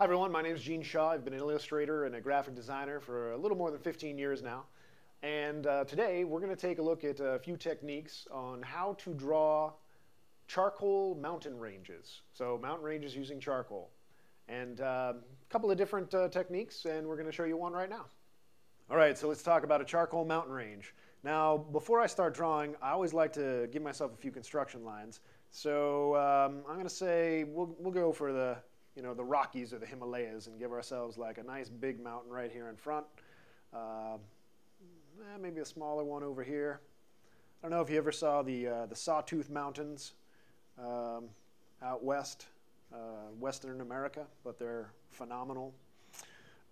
Hi everyone, my name is Gene Shaw. I've been an illustrator and a graphic designer for a little more than 15 years now. And uh, today we're going to take a look at a few techniques on how to draw charcoal mountain ranges. So mountain ranges using charcoal. And uh, a couple of different uh, techniques and we're going to show you one right now. All right, so let's talk about a charcoal mountain range. Now, before I start drawing, I always like to give myself a few construction lines. So um, I'm going to say we'll, we'll go for the you know, the Rockies or the Himalayas and give ourselves like a nice big mountain right here in front. Uh, eh, maybe a smaller one over here. I don't know if you ever saw the, uh, the Sawtooth Mountains um, out west, uh, Western America, but they're phenomenal.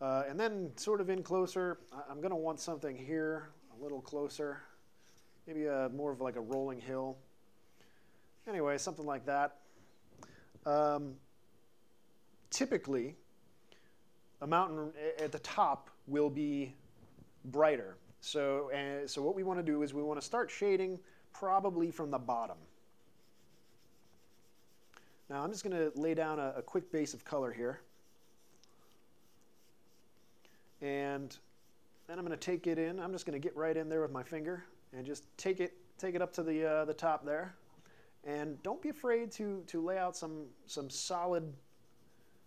Uh, and then sort of in closer, I'm going to want something here a little closer, maybe a, more of like a rolling hill. Anyway, something like that. Um, typically, a mountain at the top will be brighter. So, uh, so what we want to do is we want to start shading probably from the bottom. Now I'm just going to lay down a, a quick base of color here. And then I'm going to take it in. I'm just going to get right in there with my finger and just take it, take it up to the, uh, the top there. And don't be afraid to, to lay out some, some solid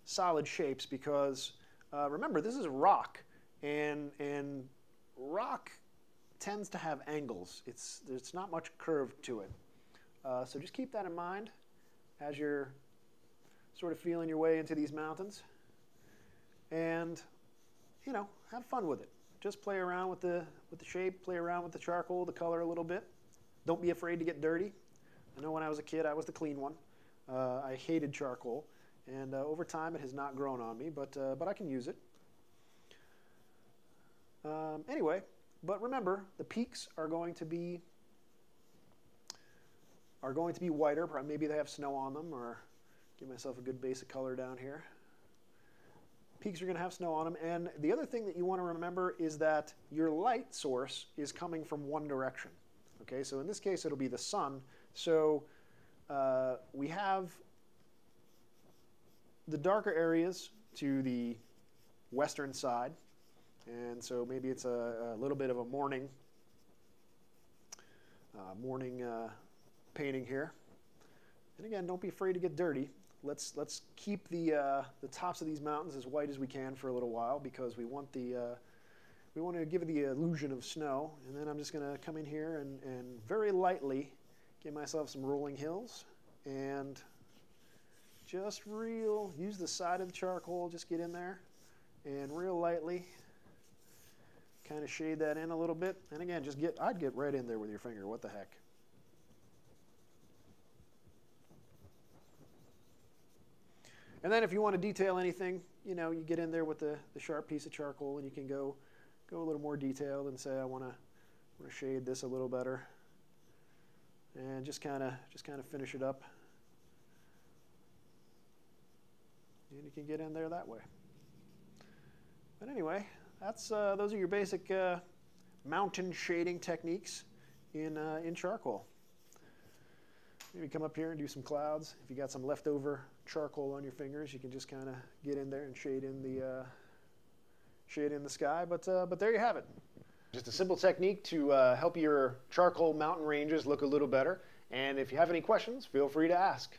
solid shapes because uh, remember this is rock and and rock tends to have angles. It's there's not much curve to it. Uh, so just keep that in mind as you're sort of feeling your way into these mountains. And you know, have fun with it. Just play around with the with the shape, play around with the charcoal, the color a little bit. Don't be afraid to get dirty. I know when I was a kid, I was the clean one. Uh, I hated charcoal. And uh, over time, it has not grown on me, but, uh, but I can use it. Um, anyway, but remember, the peaks are going to be are going to be whiter. Maybe they have snow on them, or give myself a good basic color down here. Peaks are going to have snow on them. And the other thing that you want to remember is that your light source is coming from one direction. Okay, so in this case, it'll be the sun. So uh, we have the darker areas to the western side. And so maybe it's a, a little bit of a morning, uh, morning uh, painting here. And again, don't be afraid to get dirty. Let's, let's keep the, uh, the tops of these mountains as white as we can for a little while because we want, the, uh, we want to give it the illusion of snow. And then I'm just going to come in here and, and very lightly give myself some rolling hills and just real, use the side of the charcoal, just get in there and real lightly kind of shade that in a little bit. And again, just get, I'd get right in there with your finger, what the heck. And then if you want to detail anything, you know, you get in there with the, the sharp piece of charcoal and you can go, go a little more detailed and say, I want to, want to shade this a little better. And just kind of, just kind of finish it up. And you can get in there that way. But anyway, that's uh, those are your basic uh, mountain shading techniques in, uh, in charcoal. Maybe come up here and do some clouds. If you got some leftover charcoal on your fingers, you can just kind of get in there and shade in the uh, shade in the sky. But uh, but there you have it. Just a simple technique to uh, help your charcoal mountain ranges look a little better. And if you have any questions, feel free to ask.